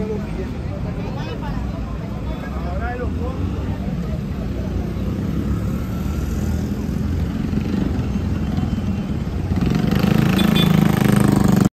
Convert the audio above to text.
গেল বিদেশে